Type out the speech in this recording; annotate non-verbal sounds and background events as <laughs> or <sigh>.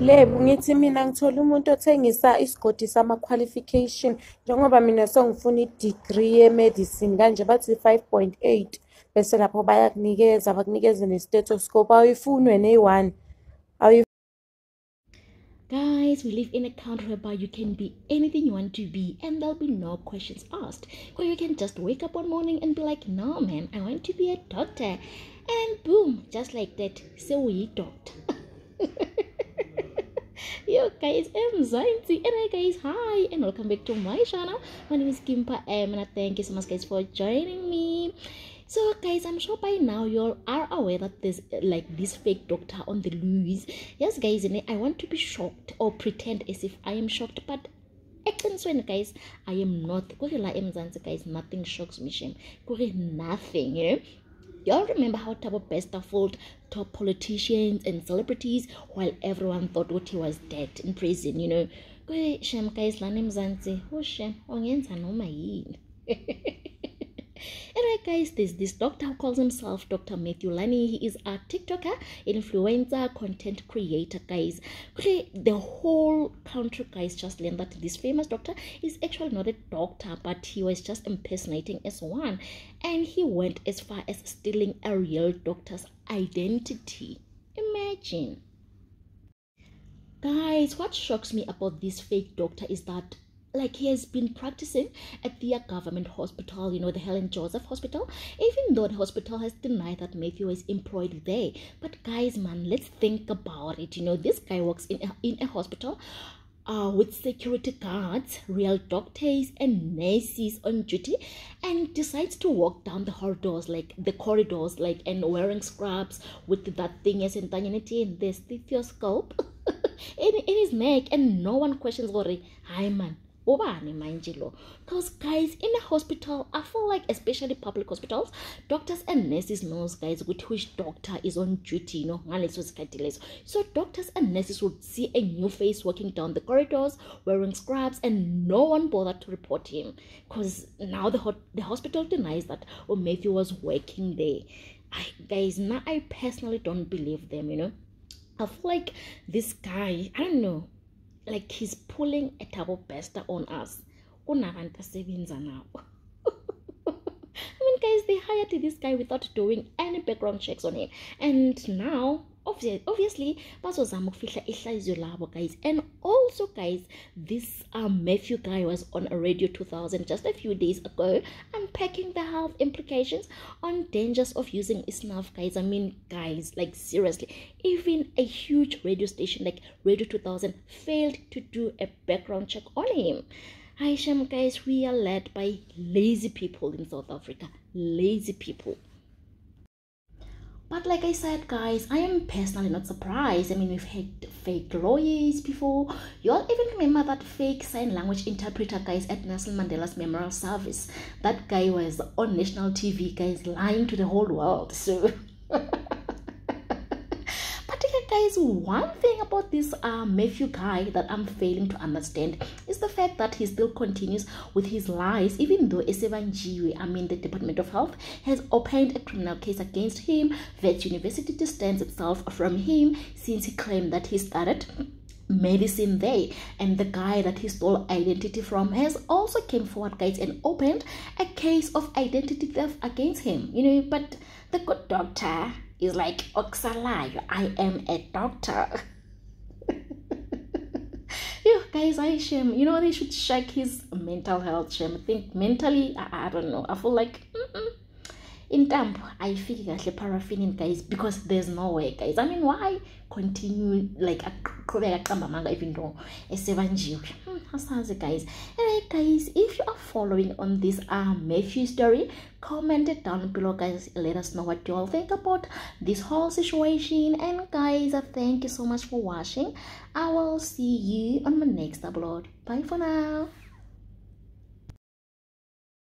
Lebu ngithi mina ngithola umuntu othengisa isigodi sama-qualification njengoba mina sengifuna i-degree ye-medicine kanje bathi 5.8 bese lapho bayakunikeza bakunikeze ne-stethoscope awuyifuni wena eyi-one Guys, we live in a country whereby you can be anything you want to be and there'll be no questions asked. Or you can just wake up one morning and be like, no man, I want to be a doctor. And boom, just like that, so we doctor. <laughs> Yo guys, I'm Zainzi and hi guys, hi and welcome back to my channel. My name is Kimpa M and I thank you so much guys for joining me. So guys, I'm sure by now you all are aware that there's like this fake doctor on the loose. Yes guys, and I want to be shocked or pretend as if I am shocked, but eqinisweni guys i am not kuri la emzansi guys nothing shocks me shame kuri nothing know Y'all remember how Thabo Bester fooled top politicians and celebrities while everyone thought what he was dead in prison, you know? Shem guys la nemzansi, oh shem, ongenza noma. <laughs> Guys, there's this doctor who calls himself Dr. Matthew Lani. He is a TikToker, influencer, content creator, guys. The whole country, guys, just learned that this famous doctor is actually not a doctor, but he was just impersonating as one. And he went as far as stealing a real doctor's identity. Imagine. Guys, what shocks me about this fake doctor is that like he has been practicing at the government hospital, you know, the Helen Joseph Hospital, even though the hospital has denied that Matthew is employed there. But guys, man, let's think about it. You know, this guy works in a, in a hospital uh, with security guards, real doctors, and nurses on duty, and decides to walk down the corridors, like the corridors, like and wearing scrubs with that thing as in and the stethoscope <laughs> in, in his neck, and no one questions, Gori, hi man ubani manje lo? Because guys in a hospital i feel like especially public hospitals doctors and nurses knows guys with which doctor is on duty you know ngaleso sikhathi leso. So doctors and nurses would see a new face walking down the corridors wearing scrubs and no one bothered to report him. Because now the, ho the hospital denies that oh matthew was working there. I, guys now i personally don't believe them you know. I feel like this guy i don't know like he's pulling a bester on us. Kunabantu asebenza nabo. <laughs> I mean guys they hired this guy without doing any background checks on him. And now obviously bazozama ukufihla ihlaziyo labo guys and also guys this um, matthew guy was on a radio 2000 just a few days ago unpacking the health implications on dangers of using snuff guys i mean guys like seriously even a huge radio station like radio 2000 failed to do a background check on him Hi Sham guys, we are led by lazy people in South Africa. Lazy people. But like I said, guys, I am personally not surprised. I mean, we've had fake lawyers before. You all even remember that fake sign language interpreter, guys, at Nelson Mandela's memorial service. That guy was on national TV, guys, lying to the whole world. So guys one thing about this uh, matthew guy that i'm failing to understand. Is the fact that he still continues with his lies even though esebanjiwe i mean the department of health has opened a criminal case against him Wits university distance itself from him since he claimed that he started medicine there. And the guy that he stole identity from has also came forward guys and opened a case of identity theft against him. You know but the good doctor is like oxalayo i am a doctor. <laughs> You guys i shame. You know they should check his mental health shame. I think mentally i, I don't know. I feel like mm -mm. Intambo ayifiki kahle paraffinin guys because there's no way guys. I mean why continue like aqhubeka aqamba amanga even though esebanjiwe? Hmm, asazi guys. Anyway guys if you are following on this uh, matthew story comment it down below guys. Let us know what you all think about this whole situation. And guys uh, thank you so much for watching. I will see you on my next upload. Bye for now